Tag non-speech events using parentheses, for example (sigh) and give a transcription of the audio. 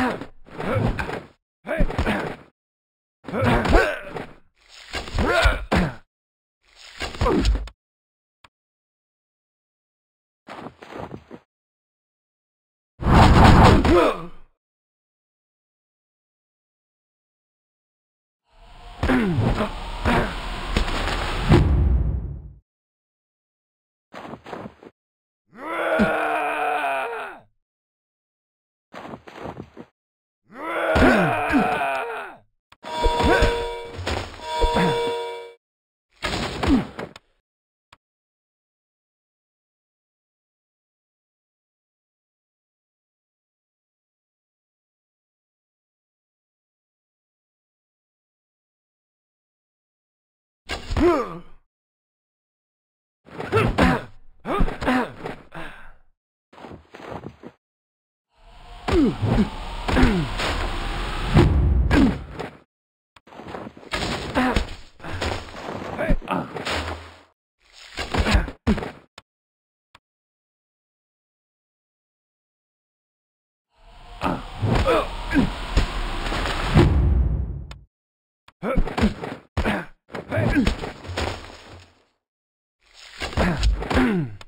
Ugh! (laughs) Hmm. Mm-hmm. (clears throat)